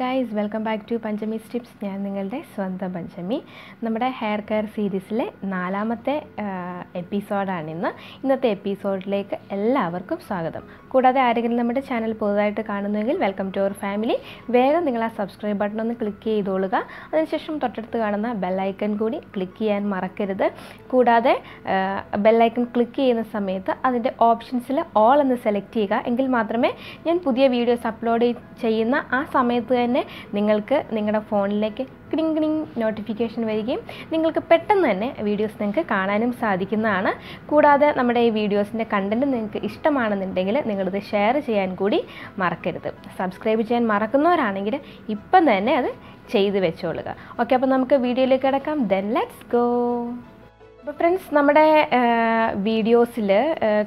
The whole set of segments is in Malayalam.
Guys welcome back to Panchami tips ഞാൻ നിങ്ങളുടെ സ്വന്തം പഞ്ചമി നമ്മുടെ ഹെയർ കെയർ സീരീസിലെ നാലാമത്തെ എപ്പിസോഡാണ് ഇന്ന്. ഇന്നത്തെ എപ്പിസോഡിലേക്ക് എല്ലാവർക്കും സ്വാഗതം. കൂടാതെ ആരെങ്കിലും നമ്മുടെ ചാനൽ പുതുതായിട്ട് കാണുന്നുവെങ്കിൽ വെൽക്കം ടു അവർ ഫാമിലി വേഗം നിങ്ങൾ ആ സബ്സ്ക്രൈബ് ബട്ടൺ ഒന്ന് ക്ലിക്ക് ചെയ്തോളുക. അതിനുശേഷം തൊട്ടടുത്ത് കാണുന്ന ബെല്ലൈക്കൺ കൂടി ക്ലിക്ക് ചെയ്യാൻ മറക്കരുത്. കൂടാതെ ബെല്ലൈക്കൺ ക്ലിക്ക് ചെയ്യുന്ന സമയത്ത് അതിന്റെ ഓപ്ഷൻസിൽ ഓൾ എന്ന് സെലക്ട് ചെയ്യുക. എങ്കിൽ മാത്രമേ ഞാൻ പുതിയ വീഡിയോസ് അപ്ലോഡ് ചെയ്യുന്ന ആ സമയത്ത് തന്നെ നിങ്ങൾക്ക് നിങ്ങളുടെ ഫോണിലേക്ക് ക്ലിങ് ക്ലിങ് നോട്ടിഫിക്കേഷൻ വരികയും നിങ്ങൾക്ക് പെട്ടെന്ന് തന്നെ വീഡിയോസ് നിങ്ങൾക്ക് കാണാനും സാധിക്കുന്നതാണ്. കൂടാതെ നമ്മുടെ ഈ വീഡിയോസിന്റെ കണ്ടന്റ് നിങ്ങൾക്ക് ഇഷ്ടമാണെന്നുണ്ടെങ്കിൽ നിങ്ങളിത് ഷെയർ ചെയ്യാൻ കൂടി മറക്കരുത്. സബ്സ്ക്രൈബ് ചെയ്യാൻ മറക്കുന്നവരാണെങ്കിൽ ഇപ്പം തന്നെ അത് ചെയ്തു വെച്ചോളുക. ഓക്കെ അപ്പോൾ നമുക്ക് വീഡിയോയിലേക്ക് കിടക്കാം. ദെൻ ലെറ്റ്സ് ഗോ അപ്പോൾ ഫ്രണ്ട്സ് നമ്മുടെ വീഡിയോസിൽ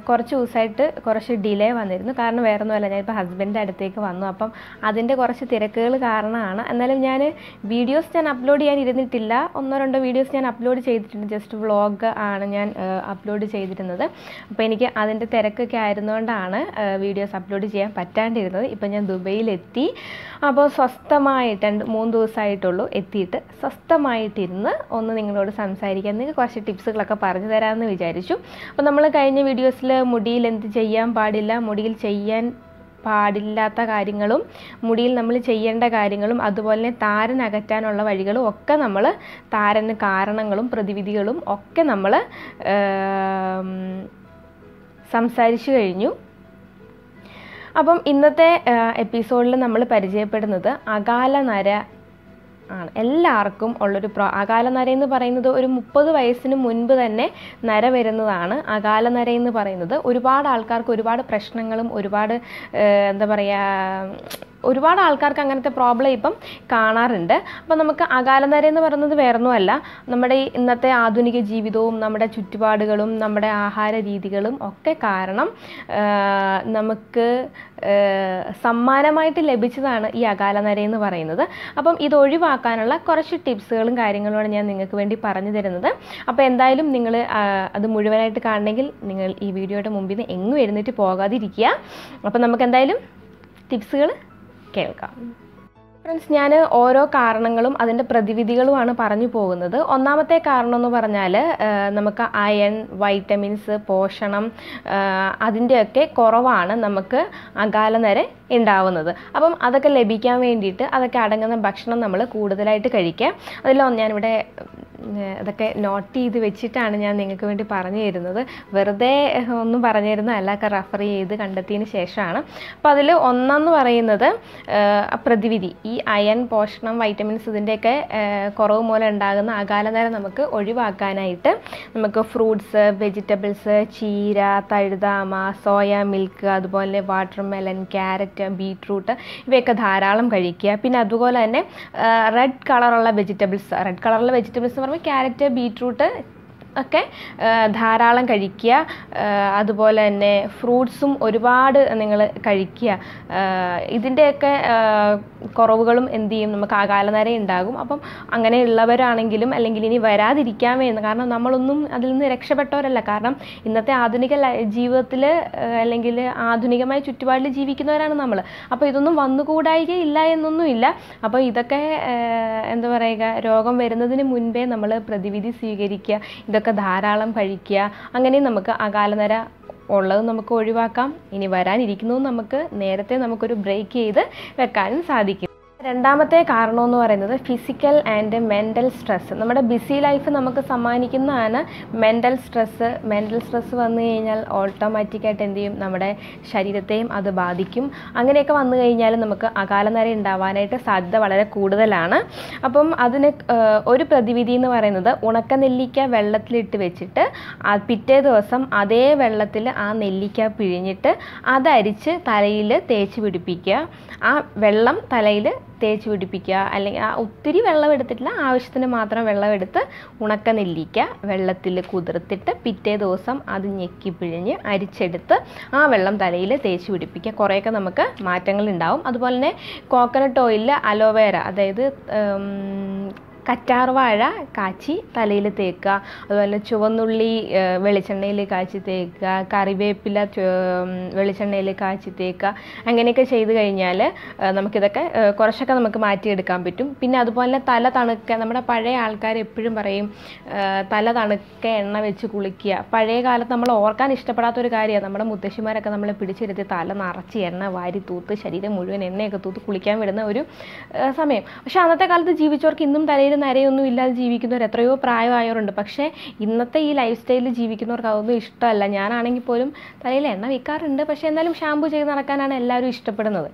കുറച്ച് ദിവസമായിട്ട് കുറച്ച് ഡിലേ വന്നിരുന്നു. കാരണം വേറെ ഒന്നുമല്ല ഞാനിപ്പോൾ ഹസ്ബൻഡിന്റെ അടുത്തേക്ക് വന്നു. അപ്പം അതിന്റെ കുറച്ച് തിരക്കുകൾ കാരണമാണ്. എന്നാലും ഞാൻ വീഡിയോസ് ഞാൻ അപ്ലോഡ് ചെയ്യാൻ ഇരുന്നിട്ടില്ല. ഒന്നോ രണ്ടോ വീഡിയോസ് ഞാൻ അപ്ലോഡ് ചെയ്തിട്ടുണ്ട്. ജസ്റ്റ് വ്ളോഗ് ആണ് ഞാൻ അപ്ലോഡ് ചെയ്തിരുന്നത്. അപ്പോൾ എനിക്ക് അതിന്റെ തിരക്കൊക്കെ ആയിരുന്നുകൊണ്ടാണ് വീഡിയോസ് അപ്ലോഡ് ചെയ്യാൻ പറ്റാണ്ടിരുന്നത്. ഇപ്പം ഞാൻ ദുബൈയിലെത്തി. അപ്പോൾ സ്വസ്ഥമായിട്ട് രണ്ട് മൂന്ന് ദിവസമായിട്ടുള്ളൂ എത്തിയിട്ട് സ്വസ്ഥമായിട്ടിരുന്ന് ഒന്ന് നിങ്ങളോട് സംസാരിക്കാൻ നിങ്ങൾക്ക് കുറച്ച് ടിപ്സുകളൊക്കെ പറഞ്ഞു തരാമെന്ന് വിചാരിച്ചു. അപ്പോൾ നമ്മൾ കഴിഞ്ഞ വീഡിയോസിൽ മുടിയിൽ എന്ത് ചെയ്യാൻ പാടില്ല മുടിയിൽ ചെയ്യാൻ പാടില്ലാത്ത കാര്യങ്ങളും മുടിയിൽ നമ്മൾ ചെയ്യേണ്ട കാര്യങ്ങളും അതുപോലെ തന്നെ താരൻ അകറ്റാനുള്ള വഴികളും ഒക്കെ നമ്മൾ താരന് കാരണങ്ങളും പ്രതിവിധികളും ഒക്കെ നമ്മൾ സംസാരിച്ചു കഴിഞ്ഞു. അപ്പം ഇന്നത്തെ എപ്പിസോഡിൽ നമ്മൾ പരിചയപ്പെടുന്നത് അകാല നര ആണ്. എല്ലാവർക്കും ഉള്ളൊരു പ്രോ അകാല നര എന്ന് പറയുന്നത് ഒരു മുപ്പത് വയസ്സിന് മുൻപ് തന്നെ നര വരുന്നതാണ്. അകാല നര എന്ന് പറയുന്നത് ഒരുപാട് ആൾക്കാർക്ക് ഒരുപാട് പ്രശ്നങ്ങളും ഒരുപാട് എന്താ പറയുക ഒരുപാട് ആൾക്കാർക്ക് അങ്ങനത്തെ പ്രോബ്ലം ഇപ്പം കാണാറുണ്ട്. അപ്പം നമുക്ക് അകാലനര എന്ന് പറയുന്നത് വേറൊന്നുമല്ല. നമ്മുടെ ഇന്നത്തെ ആധുനിക ജീവിതവും നമ്മുടെ ചുറ്റുപാടുകളും നമ്മുടെ ആഹാര രീതികളും ഒക്കെ കാരണം നമുക്ക് സമ്മാനമായിട്ട് ലഭിച്ചതാണ് ഈ അകാലനര എന്ന് പറയുന്നത്. അപ്പം ഇത് ഒഴിവാക്കാനുള്ള കുറച്ച് ടിപ്സുകളും കാര്യങ്ങളുമാണ് ഞാൻ നിങ്ങൾക്ക് വേണ്ടി പറഞ്ഞു തരുന്നത്. അപ്പോൾ എന്തായാലും നിങ്ങൾ അത് മുഴുവനായിട്ട് കാണണമെങ്കിൽ നിങ്ങൾ ഈ വീഡിയോയുടെ മുമ്പിൽ നിന്ന് എങ്ങും എഴുന്നേറ്റ് പോകാതിരിക്കുക. അപ്പം നമുക്ക് എന്തായാലും ടിപ്സുകൾ കേൾക്കാം. ഫ്രണ്ട്സ് ഞാൻ ഓരോ കാരണങ്ങളും അതിന്റെ പ്രതിവിധികളുമാണ് പറഞ്ഞു പോകുന്നത്. ഒന്നാമത്തെ കാരണം എന്ന് പറഞ്ഞാൽ നമുക്ക് അയൺ വൈറ്റമിൻസ് പോഷണം അതിന്റെയൊക്കെ കുറവാണ് നമുക്ക് അകാലനര ഉണ്ടാവുന്നത്. അപ്പം അതൊക്കെ ലഭിക്കാൻ വേണ്ടിയിട്ട് അതൊക്കെ അടങ്ങുന്ന ഭക്ഷണം നമ്മൾ കൂടുതലായിട്ട് കഴിക്കുക. അതിലോ ഞാനിവിടെ അതൊക്കെ നോട്ട് ചെയ്ത് വെച്ചിട്ടാണ് ഞാൻ നിങ്ങൾക്ക് വേണ്ടി പറഞ്ഞു തരുന്നത്. വെറുതെ ഒന്നും പറഞ്ഞു തരുന്നതല്ല ഒക്കെ റെഫർ ചെയ്ത് കണ്ടെത്തിയതിന് ശേഷമാണ്. അപ്പോൾ അതിൽ ഒന്നെന്ന് പറയുന്നത് പ്രതിവിധി. ഈ അയൺ പോഷണം വൈറ്റമിൻസ് ഇതിന്റെയൊക്കെ കുറവ് മൂലം ഉണ്ടാകുന്ന അകാലനേരം നമുക്ക് ഒഴിവാക്കാനായിട്ട് നമുക്ക് ഫ്രൂട്ട്സ് വെജിറ്റബിൾസ് ചീര തഴുതാമ സോയ മിൽക്ക് അതുപോലെ വാട്ടർ മെലൻ ക്യാരറ്റ് ബീട്രൂട്ട് ഇവയൊക്കെ ധാരാളം കഴിക്കുക. പിന്നെ അതുപോലെ തന്നെ റെഡ് കളറുള്ള വെജിറ്റബിൾസ് റെഡ് കളറുള്ള വെജിറ്റബിൾസ് പറയുമ്പോൾ ക്യാരറ്റ് ബീട്രൂട്ട് ഒക്കെ ധാരാളം കഴിക്കുക. അതുപോലെ തന്നെ ഫ്രൂട്ട്സും ഒരുപാട് നിങ്ങൾ കഴിക്കുക. ഇതിന്റെയൊക്കെ കുറവുകളും എന്ത് ചെയ്യും? നമുക്ക് അകാലനര ഉണ്ടാകും. അപ്പം അങ്ങനെയുള്ളവരാണെങ്കിലും അല്ലെങ്കിൽ ഇനി വരാതിരിക്കാൻ വേണ്ടി കാരണം നമ്മളൊന്നും അതിൽ നിന്ന് രക്ഷപ്പെട്ടവരല്ല. കാരണം ഇന്നത്തെ ആധുനിക ജീവിതത്തിൽ അല്ലെങ്കിൽ ആധുനികമായ ചുറ്റുപാടിൽ ജീവിക്കുന്നവരാണ് നമ്മൾ. അപ്പോൾ ഇതൊന്നും വന്നുകൂടായിക ഇല്ല എന്നൊന്നുമില്ല. അപ്പോൾ ഇതൊക്കെ എന്താ പറയുക രോഗം വരുന്നതിന് മുൻപേ നമ്മൾ പ്രതിവിധി സ്വീകരിക്കുക. ഇതൊക്കെ ധാരാളം കഴിക്കുക. അങ്ങനെ നമുക്ക് അകാലനര ഉള്ളത് നമുക്ക് ഒഴിവാക്കാം. ഇനി വരാനിരിക്കുന്നതും നമുക്ക് നേരത്തെ നമുക്കൊരു ബ്രേക്ക് ചെയ്ത് വെക്കാനും സാധിക്കും. രണ്ടാമത്തെ കാരണം എന്ന് പറയുന്നത് ഫിസിക്കൽ ആൻഡ് മെന്റൽ സ്ട്രെസ്സ് നമ്മുടെ ബിസി ലൈഫ് നമുക്ക് സമ്മാനിക്കുന്നതാണ് മെന്റൽ സ്ട്രെസ്സ് മെന്റൽ സ്ട്രെസ്സ് വന്നു കഴിഞ്ഞാൽ ഓട്ടോമാറ്റിക്കായിട്ട് എന്ത് ചെയ്യും? നമ്മുടെ ശരീരത്തെയും അത് ബാധിക്കും. അങ്ങനെയൊക്കെ വന്നു കഴിഞ്ഞാൽ നമുക്ക് അകാലനര ഉണ്ടാവാനായിട്ട് സാധ്യത വളരെ കൂടുതലാണ്. അപ്പം അതിന് ഒരു പ്രതിവിധി എന്ന് പറയുന്നത് ഉണക്ക നെല്ലിക്ക വെള്ളത്തിലിട്ട് വെച്ചിട്ട് പിറ്റേ ദിവസം അതേ വെള്ളത്തിൽ ആ നെല്ലിക്ക പിഴിഞ്ഞിട്ട് അതരിച്ച് തലയിൽ തേച്ച് പിടിപ്പിക്കുക. ആ വെള്ളം തലയിൽ തേച്ച് പിടിപ്പിക്കുക. അല്ലെങ്കിൽ ഒത്തിരി വെള്ളം എടുത്തിട്ടില്ല. ആവശ്യത്തിന് മാത്രം വെള്ളം എടുത്ത് ഉണക്ക നെല്ലിക്ക വെള്ളത്തിൽ കുതിർത്തിട്ട് പിറ്റേ ദിവസം അത് ഞെക്കി പിഴിഞ്ഞ് അരിച്ചെടുത്ത് ആ വെള്ളം തലയിൽ തേച്ച് പിടിപ്പിക്കുക. കുറേയൊക്കെ നമുക്ക് മാറ്റങ്ങൾ ഉണ്ടാവും. അതുപോലെ തന്നെ കോക്കനട്ട് ഓയിലിൽ അലോവേര അതായത് കറ്റാർവാഴ കാച്ചി തലയിൽ തേക്കുക. അതുപോലെ ചുവന്നുള്ളി വെളിച്ചെണ്ണയിൽ കാച്ചി തേക്കുക. കറിവേപ്പില വെളിച്ചെണ്ണയിൽ കാച്ചി തേക്കുക. അങ്ങനെയൊക്കെ ചെയ്ത് കഴിഞ്ഞാൽ നമുക്കിതൊക്കെ കുറച്ചൊക്കെ നമുക്ക് മാറ്റിയെടുക്കാൻ പറ്റും. പിന്നെ അതുപോലെ തല തണുക്കുക നമ്മുടെ പഴയ ആൾക്കാർ എപ്പോഴും പറയും തല തണുക്ക എണ്ണ വെച്ച് കുളിക്കുക. പഴയ കാലത്ത് നമ്മൾ ഓർക്കാൻ ഇഷ്ടപ്പെടാത്ത ഒരു കാര്യമാണ്. നമ്മുടെ മുത്തശ്ശിമാരൊക്കെ നമ്മളെ പിടിച്ചിരുത്തി തല നിറച്ച് എണ്ണ വാരി തൂത്ത് ശരീരം മുഴുവൻ എണ്ണയൊക്കെ തൂത്ത് കുളിക്കാൻ വിടുന്ന ഒരു സമയം. പക്ഷേ അന്നത്തെ കാലത്ത് ജീവിച്ചവർക്ക് ഇന്നും തലയിൽ നരയൊന്നും ഇല്ലാതെ ജീവിക്കുന്നവർ എത്രയോ പ്രായമായവരുണ്ട്. പക്ഷേ ഇന്നത്തെ ഈ ലൈഫ് സ്റ്റൈലിൽ ജീവിക്കുന്നവർക്ക് അതൊന്നും ഇഷ്ടമല്ല. ഞാനാണെങ്കിൽ പോലും തലയിൽ എണ്ണ വെക്കാറുണ്ട്. പക്ഷേ എന്നാലും ഷാമ്പു ചെയ്ത് നടക്കാനാണ് എല്ലാവരും ഇഷ്ടപ്പെടുന്നത്.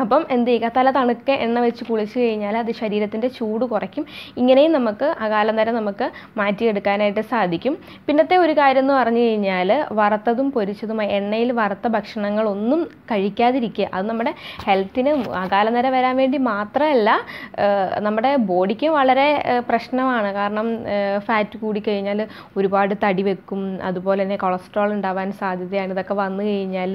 അപ്പം എന്ത് ചെയ്യുക? തല തണുക്ക എണ്ണ വെച്ച് കുളിച്ച് കഴിഞ്ഞാൽ അത് ശരീരത്തിന്റെ ചൂട് കുറയ്ക്കും. ഇങ്ങനെയും നമുക്ക് അകാലം തരം നമുക്ക് മാറ്റിയെടുക്കാനായിട്ട് സാധിക്കും. പിന്നത്തെ ഒരു കാര്യം എന്ന് പറഞ്ഞു കഴിഞ്ഞാൽ വറുത്തതും പൊരിച്ചതുമായ എണ്ണയിൽ വറുത്ത ഭക്ഷണങ്ങളൊന്നും കഴിക്കാതിരിക്കുക. അത് നമ്മുടെ ഹെൽത്തിന് അകാലം വരെ വരാൻ വേണ്ടി മാത്രമല്ല നമ്മുടെ ബോഡിക്ക് വളരെ പ്രശ്നമാണ്. കാരണം ഫാറ്റ് കൂടിക്കഴിഞ്ഞാൽ ഒരുപാട് തടി വെക്കും. അതുപോലെ തന്നെ കൊളസ്ട്രോൾ ഉണ്ടാവാൻ സാധ്യതയാണ്. ഇതൊക്കെ വന്നു കഴിഞ്ഞാൽ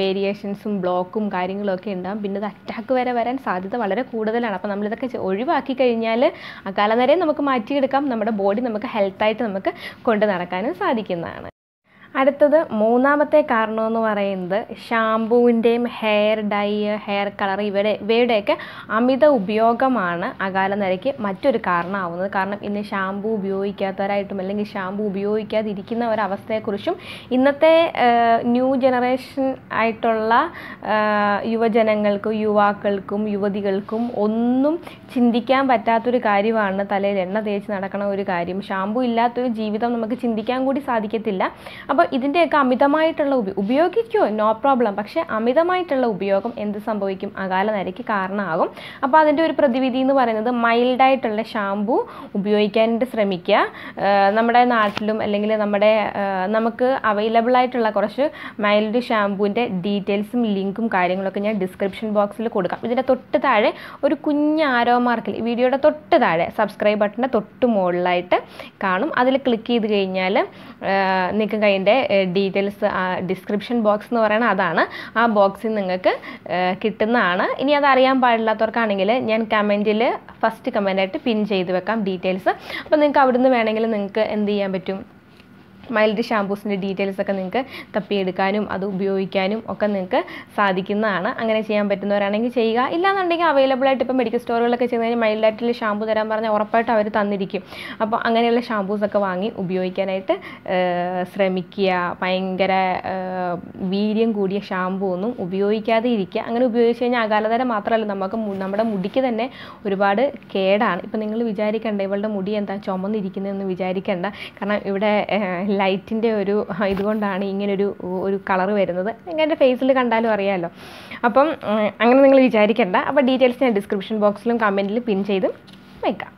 വേരിയേഷൻസും ബ്ലോക്കും കാര്യങ്ങളും ഒക്കെ ഉണ്ടാകും പിന്നെ ഇത് അറ്റാക്ക് വരെ വരാൻ സാധ്യത വളരെ കൂടുതലാണ്. അപ്പോൾ നമ്മളിതൊക്കെ ഒഴിവാക്കി കഴിഞ്ഞാൽ അകാലം വരെ നമുക്ക് മാറ്റിയെടുക്കാം. നമ്മുടെ ബോഡി നമുക്ക് ഹെൽത്തായിട്ട് നമുക്ക് കൊണ്ടു നടക്കാനും സാധിക്കുന്നതാണ്. അടുത്തത് മൂന്നാമത്തെ കാരണം എന്ന് പറയുന്നത് ഷാമ്പൂവിന്റെയും ഹെയർ ഡൈ ഹെയർ കളർ ഇവയുടെ ഇവയുടെയൊക്കെ അമിത ഉപയോഗമാണ് അകാല നിരക്ക് മറ്റൊരു കാരണമാവുന്നത്. കാരണം ഇന്ന് ഷാമ്പൂ ഉപയോഗിക്കാത്തവരായിട്ടും അല്ലെങ്കിൽ ഷാമ്പൂ ഉപയോഗിക്കാതിരിക്കുന്ന ഒരവസ്ഥയെക്കുറിച്ചും ഇന്നത്തെ ന്യൂ ജനറേഷൻ ആയിട്ടുള്ള യുവജനങ്ങൾക്കും യുവാക്കൾക്കും യുവതികൾക്കും ഒന്നും ചിന്തിക്കാൻ പറ്റാത്തൊരു കാര്യമാണ് തലയിൽ എണ്ണ തേച്ച് നടക്കണ ഒരു കാര്യം. ഷാമ്പൂ ഇല്ലാത്തൊരു ജീവിതം നമുക്ക് ചിന്തിക്കാൻ കൂടി സാധിക്കത്തില്ല. അപ്പോൾ ഇതിന്റെയൊക്കെ അമിതമായിട്ടുള്ള ഉപ ഉപയോഗിക്കുമോ നോ പ്രോബ്ലം പക്ഷേ അമിതമായിട്ടുള്ള ഉപയോഗം എന്ത് സംഭവിക്കും? അകാല നരയ്ക്ക് കാരണമാകും. അപ്പോൾ അതിന്റെ ഒരു പ്രതിവിധി എന്ന് പറയുന്നത് മൈൽഡായിട്ടുള്ള ഷാമ്പൂ ഉപയോഗിക്കാനായിട്ട് ശ്രമിക്കുക. നമ്മുടെ നാട്ടിലും അല്ലെങ്കിൽ നമ്മുടെ നമുക്ക് അവൈലബിൾ ആയിട്ടുള്ള കുറച്ച് മൈൽഡ് ഷാംപൂവിന്റെ ഡീറ്റെയിൽസും ലിങ്കും കാര്യങ്ങളൊക്കെ ഞാൻ ഡിസ്ക്രിപ്ഷൻ ബോക്സിൽ കൊടുക്കാം. ഇതിന്റെ തൊട്ട് താഴെ ഒരു കുഞ്ഞ് ആരോ മാർക്കിൽ വീഡിയോയുടെ തൊട്ട് താഴെ സബ്സ്ക്രൈബ് ബട്ടന്റെ തൊട്ട് മുകളിലായിട്ട് കാണും. അതിൽ ക്ലിക്ക് ചെയ്ത് കഴിഞ്ഞാൽ നിങ്ങൾക്ക് അതിന്റെ ഡീറ്റെയിൽസ് ഡിസ്ക്രിപ്ഷൻ ബോക്സ് എന്ന് പറയുന്നത് അതാണ്. ആ ബോക്സിൽ നിങ്ങൾക്ക് കിട്ടുന്നതാണ്. ഇനി അത് അറിയാൻ പാടില്ലാത്തവർക്കാണെങ്കിൽ ഞാൻ കമന്റിൽ ഫസ്റ്റ് കമന്റായിട്ട് പിൻ ചെയ്ത് വെക്കാം ഡീറ്റെയിൽസ് അപ്പോൾ നിങ്ങൾക്ക് അവിടുന്ന് വേണമെങ്കിൽ നിങ്ങൾക്ക് എന്ത് ചെയ്യാൻ പറ്റും? മൈൽഡ് ഷാംപൂസിന്റെ ഡീറ്റെയിൽസ് ഒക്കെ നിങ്ങൾക്ക് തപ്പിയെടുക്കാനും അത് ഉപയോഗിക്കാനും ഒക്കെ നിങ്ങൾക്ക് സാധിക്കുന്നതാണ്. അങ്ങനെ ചെയ്യാൻ പറ്റുന്നവരാണെങ്കിൽ ചെയ്യുക. ഇല്ലാന്നുണ്ടെങ്കിൽ അവൈലബിൾ ആയിട്ട് ഇപ്പോൾ മെഡിക്കൽ സ്റ്റോറുകളൊക്കെ ചെന്ന് കഴിഞ്ഞാൽ മൈൽഡായിട്ടുള്ള ഷാമ്പൂ തരാൻ പറഞ്ഞാൽ ഉറപ്പായിട്ട് അവർ തന്നിരിക്കും. അപ്പോൾ അങ്ങനെയുള്ള ഷാമ്പൂസൊക്കെ വാങ്ങി ഉപയോഗിക്കാനായിട്ട് ശ്രമിക്കുക. ഭയങ്കര വീര്യം കൂടിയ ഷാമ്പൂ ഒന്നും ഉപയോഗിക്കാതെ ഇരിക്കുക. അങ്ങനെ ഉപയോഗിച്ച് കഴിഞ്ഞാൽ അകാലതരം മാത്രമല്ല നമുക്ക് നമ്മുടെ മുടിക്ക് തന്നെ ഒരുപാട് കേടാണ്. ഇപ്പം നിങ്ങൾ വിചാരിക്കേണ്ട ഇവളുടെ മുടി എന്താ ചുമന്നിരിക്കുന്നതെന്ന് വിചാരിക്കേണ്ട. കാരണം ഇവിടെ ലൈറ്റിന്റെ ഒരു ഇതുകൊണ്ടാണ് ഇങ്ങനൊരു ഒരു കളർ വരുന്നത്. എന്റെ ഫേസിൽ കണ്ടാലും അറിയാമല്ലോ അപ്പം അങ്ങനെ നിങ്ങൾ വിചാരിക്കേണ്ട. അപ്പോൾ ഡീറ്റെയിൽസ് ഞാൻ ഡിസ്ക്രിപ്ഷൻ ബോക്സിലും കമന്റിൽ പിൻ ചെയ്ത് വെക്കാം.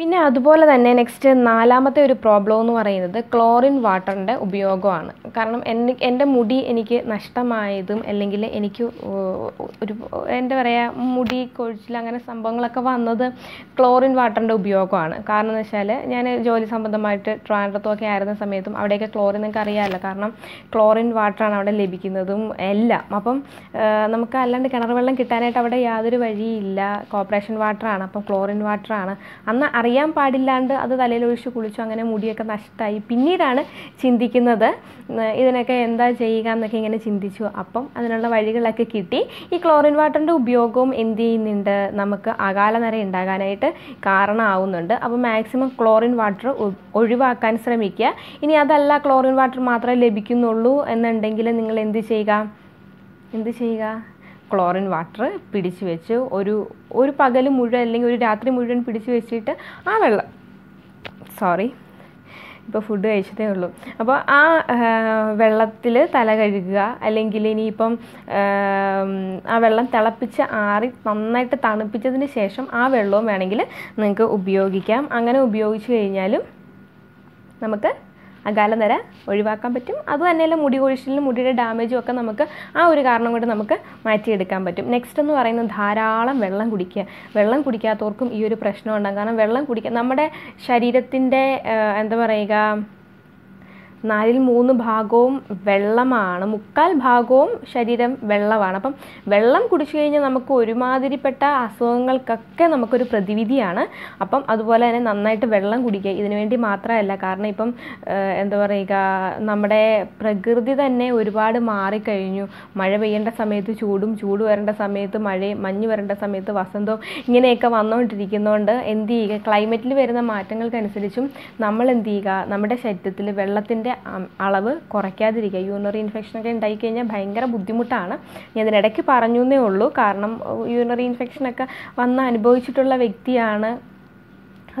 പിന്നെ അതുപോലെ തന്നെ നെക്സ്റ്റ് നാലാമത്തെ ഒരു പ്രോബ്ലം എന്ന് പറയുന്നത് ക്ലോറിൻ വാട്ടറിന്റെ ഉപയോഗമാണ്. കാരണം എന്നെ എന്റെ മുടി എനിക്ക് നഷ്ടമായതും അല്ലെങ്കിൽ എനിക്ക് ഒരു എന്താ പറയുക മുടി കൊഴിച്ചിൽ അങ്ങനെ സംഭവങ്ങളൊക്കെ വന്നത് ക്ലോറിൻ വാട്ടറിന്റെ ഉപയോഗമാണ്. കാരണം എന്ന് വെച്ചാൽ ഞാൻ ജോലി സംബന്ധമായിട്ട് ട്രാൻഡത്തൊക്കെ ആയിരുന്ന സമയത്തും അവിടെയൊക്കെ ക്ലോറിൻ നിങ്ങൾക്ക് അറിയാമല്ലോ കാരണം ക്ലോറിൻ വാട്ടറാണ് അവിടെ ലഭിക്കുന്നതും എല്ലാം. അപ്പം നമുക്ക് അല്ലാണ്ട് കിണർ വെള്ളം കിട്ടാനായിട്ട് അവിടെ യാതൊരു വഴിയില്ല. കോപ്പറേഷൻ വാട്ടറാണ് അപ്പം ക്ലോറിൻ വാട്ടറാണ് അന്ന് അറിയാൻ പാടില്ലാണ്ട് അത് തലയിൽ തലയിലൊഴിച്ച് കുളിച്ചു അങ്ങനെ മുടിയൊക്കെ നഷ്ടമായി പിന്നീടാണ് ചിന്തിക്കുന്നത് ഇതിനൊക്കെ എന്താ ചെയ്യുക എന്നൊക്കെ ഇങ്ങനെ ചിന്തിച്ചു. അപ്പം അതിനുള്ള വഴികളൊക്കെ കിട്ടി. ഈ ക്ലോറിൻ വാട്ടറിന്റെ ഉപയോഗവും എന്ത് ചെയ്യുന്നുണ്ട്? നമുക്ക് അകാല നിര ഉണ്ടാകാനായിട്ട് കാരണമാവുന്നുണ്ട്. അപ്പോൾ മാക്സിമം ക്ലോറിൻ വാട്ടർ ഒഴിവാക്കാൻ ശ്രമിക്കുക. ഇനി അതല്ല ക്ലോറിൻ വാട്ടർ മാത്രമേ ലഭിക്കുന്നുള്ളൂ എന്നുണ്ടെങ്കിൽ നിങ്ങൾ എന്ത് ചെയ്യുക? എന്ത് ചെയ്യുക? ക്ലോറിൻ വാട്ടർ പിടിച്ചു വെച്ച് ഒരു ഒരു പകൽ മുഴുവൻ അല്ലെങ്കിൽ ഒരു രാത്രി മുഴുവൻ പിടിച്ചു വെച്ചിട്ട് ആ വെള്ളം സോറി ഇപ്പോൾ ഫുഡ് കഴിച്ചതേ ഉള്ളൂ. അപ്പോൾ ആ വെള്ളത്തിൽ തല കഴുകുക അല്ലെങ്കിൽ ഇനിയിപ്പം ആം, വെള്ളം തിളപ്പിച്ച് ആറി നന്നായിട്ട് തണുപ്പിച്ചതിന് ശേഷം ആ വെള്ളവും വേണമെങ്കിൽ നിങ്ങൾക്ക് ഉപയോഗിക്കാം. അങ്ങനെ ഉപയോഗിച്ച് കഴിഞ്ഞാലും നമുക്ക് അകാല നര ഒഴിവാക്കാൻ പറ്റും. അത് തന്നെയല്ല മുടി കൊഴിച്ചിലും മുടിയുടെ ഡാമേജും ഒക്കെ നമുക്ക് ആ ഒരു കാരണം കൊണ്ട് നമുക്ക് മാറ്റിയെടുക്കാൻ പറ്റും. നെക്സ്റ്റ് എന്ന് പറയുന്നത് ധാരാളം വെള്ളം കുടിക്കുക. വെള്ളം കുടിക്കാത്തവർക്കും ഈ ഒരു പ്രശ്നം ഉണ്ടാകും. കാരണം വെള്ളം കുടിക്കുക നമ്മുടെ ശരീരത്തിന്റെ എന്താ പറയുക നാലിൽ മൂന്ന് ഭാഗവും വെള്ളമാണ്. മുക്കാൽ ഭാഗവും ശരീരം വെള്ളമാണ്. അപ്പം വെള്ളം കുടിച്ചു കഴിഞ്ഞാൽ നമുക്ക് ഒരുമാതിരിപ്പെട്ട അസുഖങ്ങൾക്കൊക്കെ നമുക്കൊരു പ്രതിവിധിയാണ്. അപ്പം അതുപോലെ തന്നെ നന്നായിട്ട് വെള്ളം കുടിക്കുക. ഇതിനു വേണ്ടി മാത്രമല്ല കാരണം ഇപ്പം എന്താ പറയുക നമ്മുടെ പ്രകൃതി തന്നെ ഒരുപാട് മാറിക്കഴിഞ്ഞു. മഴ പെയ്യേണ്ട സമയത്ത് ചൂടും ചൂട് വരേണ്ട സമയത്ത് മഴയും മഞ്ഞ് വരേണ്ട സമയത്ത് വസന്തവും ഇങ്ങനെയൊക്കെ വന്നുകൊണ്ടിരിക്കുന്നതുകൊണ്ട് എന്ത് ചെയ്യുക? ക്ലൈമറ്റിൽ വരുന്ന മാറ്റങ്ങൾക്കനുസരിച്ചും നമ്മൾ എന്ത് ചെയ്യുക? നമ്മുടെ ശരീരത്തിൽ വെള്ളത്തിന്റെ അളവ് കുറയ്ക്കാതിരിക്കുക. യൂറിനറി ഇൻഫെക്ഷനൊക്കെ ഉണ്ടായിക്കഴിഞ്ഞാൽ ഭയങ്കര ബുദ്ധിമുട്ടാണ്. ഞാൻ ഇതിനിടയ്ക്ക് പറഞ്ഞു എന്നേ ഉള്ളൂ. കാരണം യൂറിനറി ഇൻഫെക്ഷനൊക്കെ വന്ന് അനുഭവിച്ചിട്ടുള്ള വ്യക്തിയാണ്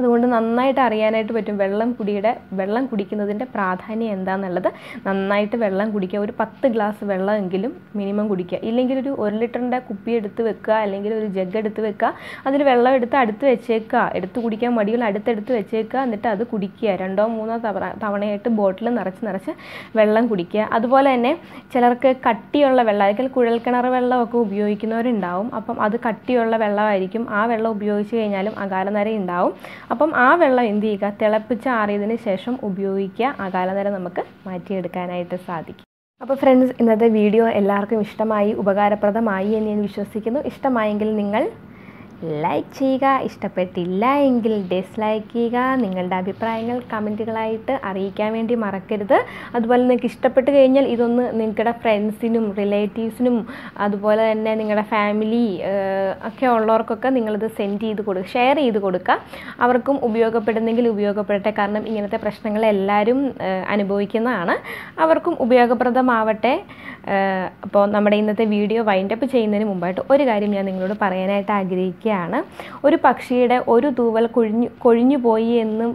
അതുകൊണ്ട് നന്നായിട്ട് അറിയാനായിട്ട് പറ്റും വെള്ളം കുടിയുടെ വെള്ളം കുടിക്കുന്നതിന്റെ പ്രാധാന്യം എന്താണെന്നുള്ളത് നന്നായിട്ട് വെള്ളം കുടിക്കുക ഒരു പത്ത് ഗ്ലാസ് വെള്ളമെങ്കിലും മിനിമം കുടിക്കുക. ഇല്ലെങ്കിൽ ഒരു ഒരു ലിറ്ററിന്റെ കുപ്പി എടുത്ത് വെക്കുക അല്ലെങ്കിൽ ഒരു ജഗ് എടുത്ത് വെക്കുക അതിൽ വെള്ളം എടുത്ത് അടുത്ത് വെച്ചേക്കുക എടുത്ത് കുടിക്കാൻ മടിയുള്ള അടുത്തെടുത്ത് വെച്ചേക്കുക എന്നിട്ട് അത് കുടിക്കുക. രണ്ടോ മൂന്നോ തവണ തവണയായിട്ട് ബോട്ടിൽ നിറച്ച് നിറച്ച് വെള്ളം കുടിക്കുക. അതുപോലെ തന്നെ ചിലർക്ക് കട്ടിയുള്ള വെള്ളം അല്ലെങ്കിൽ കുഴൽക്കിണർ വെള്ളമൊക്കെ ഉപയോഗിക്കുന്നവരുണ്ടാവും. അപ്പം അത് കട്ടിയുള്ള വെള്ളമായിരിക്കും. ആ വെള്ളം ഉപയോഗിച്ച് കഴിഞ്ഞാലും അകാലനര ഉണ്ടാവും. അപ്പം ആ വെള്ളം എന്ത് ചെയ്യുക? തിളപ്പിച്ച് ആറിയതിന് ശേഷം ഉപയോഗിക്കുക. ആ കാലനേരം നമുക്ക് മാറ്റിയെടുക്കാനായിട്ട് സാധിക്കും. അപ്പോൾ ഫ്രണ്ട്സ് ഇന്നത്തെ വീഡിയോ എല്ലാവർക്കും ഇഷ്ടമായി ഉപകാരപ്രദമായി എന്ന് ഞാൻ വിശ്വസിക്കുന്നു. ഇഷ്ടമായെങ്കിൽ നിങ്ങൾ ലൈക്ക് ചെയ്യുക ഇഷ്ടപ്പെട്ടില്ല എങ്കിൽ ഡിസ്ലൈക്ക് ചെയ്യുക നിങ്ങളുടെ അഭിപ്രായങ്ങൾ കമന്റുകളായിട്ട് അറിയിക്കാൻ വേണ്ടി മറക്കരുത്. അതുപോലെ നിങ്ങൾക്ക് ഇഷ്ടപ്പെട്ട് കഴിഞ്ഞാൽ ഇതൊന്ന് നിങ്ങളുടെ ഫ്രണ്ട്സിനും റിലേറ്റീവ്സിനും അതുപോലെ തന്നെ നിങ്ങളുടെ ഫാമിലി ഒക്കെ ഉള്ളവർക്കൊക്കെ നിങ്ങളിത് സെൻഡ് ചെയ്ത് കൊടുക്കുക ഷെയർ ചെയ്ത് കൊടുക്കുക. അവർക്കും ഉപയോഗപ്പെടുന്നെങ്കിൽ ഉപയോഗപ്പെടട്ടെ. കാരണം ഇങ്ങനത്തെ പ്രശ്നങ്ങൾ എല്ലാവരും അനുഭവിക്കുന്നതാണ്. അവർക്കും ഉപയോഗപ്രദമാവട്ടെ. അപ്പോൾ നമ്മുടെ ഇന്നത്തെ വീഡിയോ വൈൻഡപ്പ് ചെയ്യുന്നതിന് മുമ്പായിട്ട് ഒരു കാര്യം ഞാൻ നിങ്ങളോട് പറയാനായിട്ട് ആഗ്രഹിക്കുകയാണ് ഒരു പക്ഷിയുടെ ഒരു തൂവൽ കൊഴിഞ്ഞു കൊഴിഞ്ഞു പോയി എന്ന്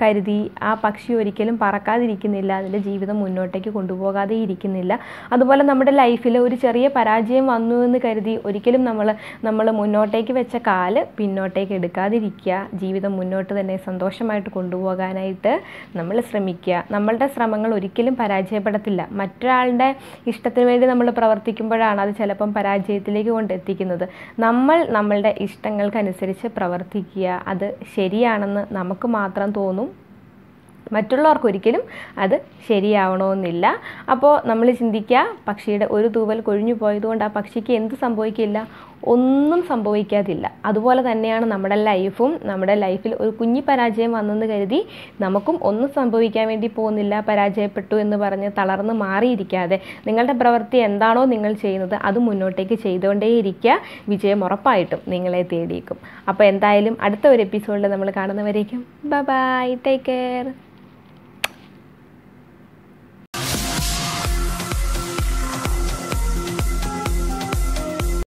കരുതി ആ പക്ഷി ഒരിക്കലും പറക്കാതിരിക്കുന്നില്ല അതിന്റെ ജീവിതം മുന്നോട്ടേക്ക് കൊണ്ടുപോകാതെ ഇരിക്കുന്നില്ല. അതുപോലെ നമ്മുടെ ലൈഫിൽ ഒരു ചെറിയ പരാജയം വന്നു എന്ന് കരുതി ഒരിക്കലും നമ്മൾ നമ്മൾ മുന്നോട്ടേക്ക് വെച്ച കാൽ പിന്നോട്ടേക്ക് എടുക്കാതിരിക്കുക ജീവിതം മുന്നോട്ട് തന്നെ സന്തോഷമായിട്ട് കൊണ്ടുപോകാനായിട്ട് നമ്മൾ ശ്രമിക്കുക. നമ്മളുടെ ശ്രമങ്ങൾ ഒരിക്കലും പരാജയപ്പെടത്തില്ല. മറ്റൊരാളുടെ ഇഷ്ടത്തിന് വേണ്ടി നമ്മൾ പ്രവർത്തിക്കുമ്പോഴാണ് അത് ചിലപ്പം പരാജയത്തിലേക്ക് കൊണ്ടെത്തിക്കുന്നത് നമ്മൾ നമ്മളുടെ ഇഷ്ടങ്ങൾക്കനുസരിച്ച് പ്രവർത്തിക്കുക. അത് ശരിയാണെന്ന് നമുക്ക് മാത്രം തോന്നും. മറ്റുള്ളവർക്ക് ഒരിക്കലും അത് ശരിയാവണമെന്നില്ല. അപ്പോൾ നമ്മൾ ചിന്തിക്കുക പക്ഷിയുടെ ഒരു തൂവൽ കൊഴിഞ്ഞു പോയതുകൊണ്ട് ആ പക്ഷിക്ക് എന്ത് സംഭവിക്കില്ല? ഒന്നും സംഭവിക്കാതില്ല. അതുപോലെ തന്നെയാണ് നമ്മുടെ ലൈഫും നമ്മുടെ ലൈഫിൽ ഒരു കുഞ്ഞി പരാജയം വന്നെന്ന് കരുതി നമുക്കും ഒന്നും സംഭവിക്കാൻ വേണ്ടി പോകുന്നില്ല പരാജയപ്പെട്ടു എന്ന് പറഞ്ഞ് തളർന്ന് മാറിയിരിക്കാതെ. നിങ്ങളുടെ പ്രവൃത്തി എന്താണോ നിങ്ങൾ ചെയ്യുന്നത് അത് മുന്നോട്ടേക്ക് ചെയ്തുകൊണ്ടേയിരിക്കുക. വിജയം ഉറപ്പായിട്ടും നിങ്ങളെ തേടിയേക്കും. അപ്പോൾ എന്തായാലും അടുത്ത ഒരു എപ്പിസോഡിൽ നമ്മൾ കാണുന്നവരേക്കും. Bye take care